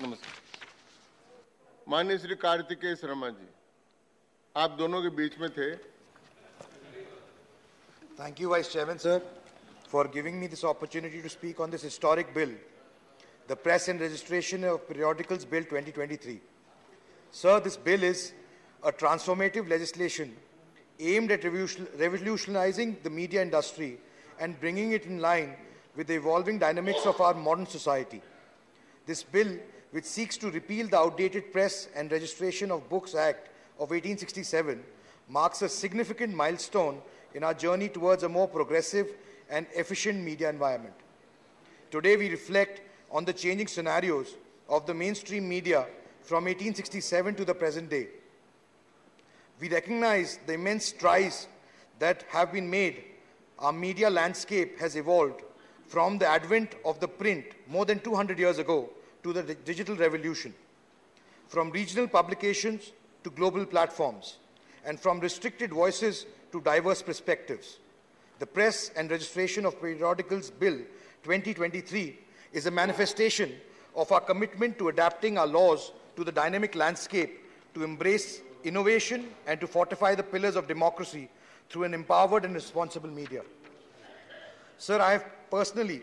नमस्कार। माननीय श्री कार्तिकेय शर्मा जी, आप दोनों के बीच में थे। Thank you vice chairman sir for giving me this opportunity to speak on this historic bill the press and registration of periodicals bill 2023 sir this bill is a transformative legislation aimed at revolutionizing the media industry and bringing it in line with the evolving dynamics of our modern society. This bill which seeks to repeal the outdated Press and Registration of Books Act of 1867, marks a significant milestone in our journey towards a more progressive and efficient media environment. Today, we reflect on the changing scenarios of the mainstream media from 1867 to the present day. We recognize the immense strides that have been made. Our media landscape has evolved from the advent of the print more than 200 years ago to the digital revolution, from regional publications to global platforms, and from restricted voices to diverse perspectives. The Press and Registration of Periodicals Bill 2023 is a manifestation of our commitment to adapting our laws to the dynamic landscape, to embrace innovation, and to fortify the pillars of democracy through an empowered and responsible media. Sir, I have personally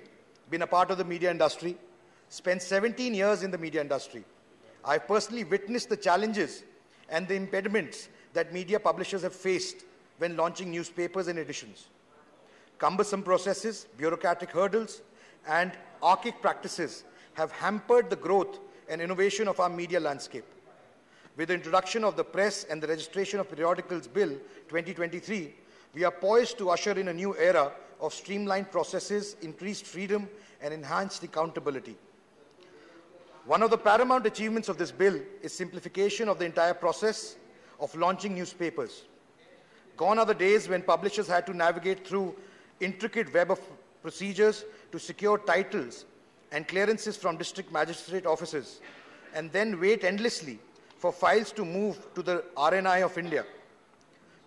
been a part of the media industry, spent 17 years in the media industry. I have personally witnessed the challenges and the impediments that media publishers have faced when launching newspapers and editions. Cumbersome processes, bureaucratic hurdles, and archaic practices have hampered the growth and innovation of our media landscape. With the introduction of the Press and the Registration of Periodicals Bill 2023, we are poised to usher in a new era of streamlined processes, increased freedom, and enhanced accountability. One of the paramount achievements of this bill is simplification of the entire process of launching newspapers. Gone are the days when publishers had to navigate through intricate web of procedures to secure titles and clearances from district magistrate offices, and then wait endlessly for files to move to the RNI of India.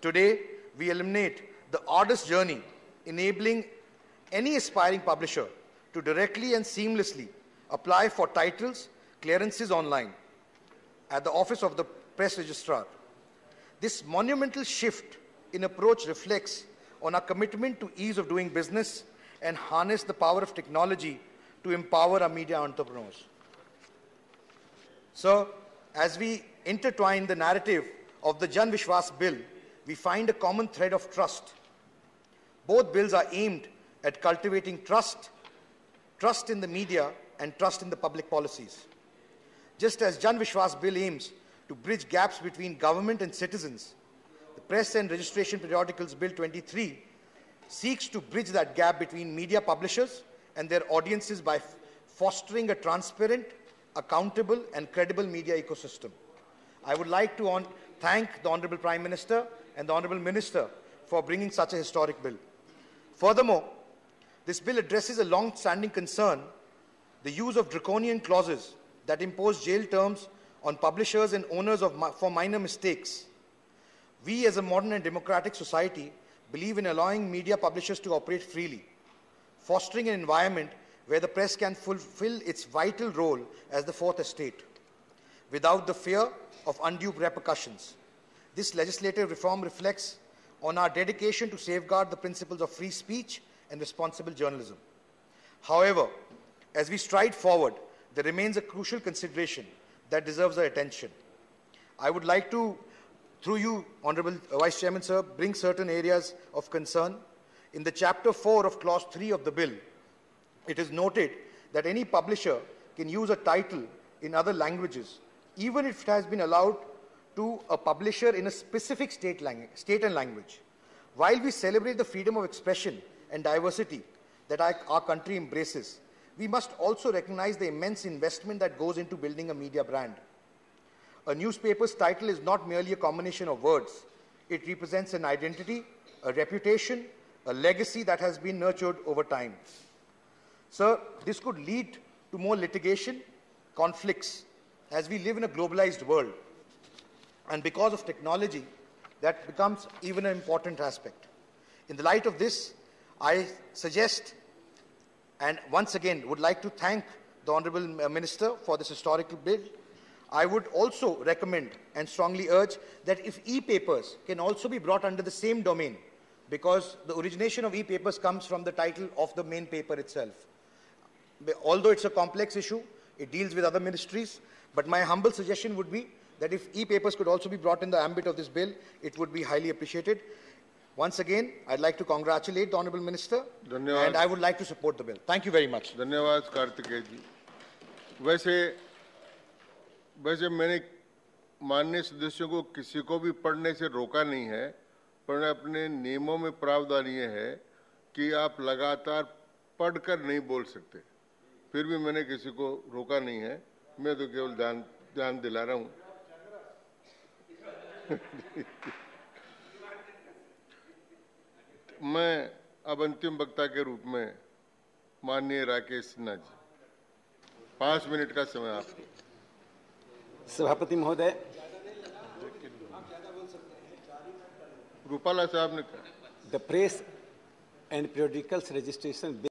Today, we eliminate the arduous journey, enabling any aspiring publisher to directly and seamlessly apply for titles, clearances online at the office of the press registrar. This monumental shift in approach reflects on our commitment to ease of doing business and harness the power of technology to empower our media entrepreneurs. So, as we intertwine the narrative of the Jan Vishwas bill, we find a common thread of trust. Both bills are aimed at cultivating trust, trust in the media, and trust in the public policies. Just as Jan Vishwas bill aims to bridge gaps between government and citizens, the Press and Registration Periodicals Bill 23 seeks to bridge that gap between media publishers and their audiences by fostering a transparent, accountable, and credible media ecosystem. I would like to thank the Honorable Prime Minister and the Honorable Minister for bringing such a historic bill. Furthermore, this bill addresses a long standing concern the use of draconian clauses that impose jail terms on publishers and owners for minor mistakes. We, as a modern and democratic society, believe in allowing media publishers to operate freely, fostering an environment where the press can fulfill its vital role as the fourth estate without the fear of undue repercussions. This legislative reform reflects on our dedication to safeguard the principles of free speech and responsible journalism. However, as we stride forward, there remains a crucial consideration that deserves our attention. I would like to, through you, Honorable uh, Vice Chairman, sir, bring certain areas of concern. In the Chapter 4 of Clause 3 of the bill, it is noted that any publisher can use a title in other languages, even if it has been allowed to a publisher in a specific state, lang- state and language. While we celebrate the freedom of expression and diversity that our country embraces, we must also recognize the immense investment that goes into building a media brand. A newspaper's title is not merely a combination of words, it represents an identity, a reputation, a legacy that has been nurtured over time. Sir, this could lead to more litigation, conflicts, as we live in a globalized world. And because of technology, that becomes even an important aspect. In the light of this, I suggest and once again would like to thank the Honorable Minister for this historical bill. I would also recommend and strongly urge that if e-papers can also be brought under the same domain, because the origination of e-papers comes from the title of the main paper itself. Although it's a complex issue, it deals with other ministries, but my humble suggestion would be that if e-papers could also be brought in the ambit of this bill, it would be highly appreciated. Once again, I'd like to congratulate the Honorable Minister, धन्यवाद। and I would like to support the bill. Thank you very much. धन्यवाद कार्तिकेय जी वैसे वैसे मैंने माननीय सदस्यों को किसी को भी पढ़ने से रोका नहीं है पर अपने नियमों में प्रावधान ये है कि आप लगातार पढ़कर नहीं बोल सकते फिर भी मैंने किसी को रोका नहीं है मैं तो केवल ध्यान ध्यान दिला रहा हूँ मैं अब अंतिम वक्ता के रूप में माननीय राकेश सिन्हा जी। पाँच मिनट का समय आपको सभापति महोदय। रूपाला साहब ने कहा। The press and periodicals registration